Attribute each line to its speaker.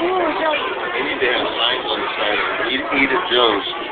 Speaker 1: Ooh, jelly.
Speaker 2: They need to have signs on the side of. Eat, eat at Joe's.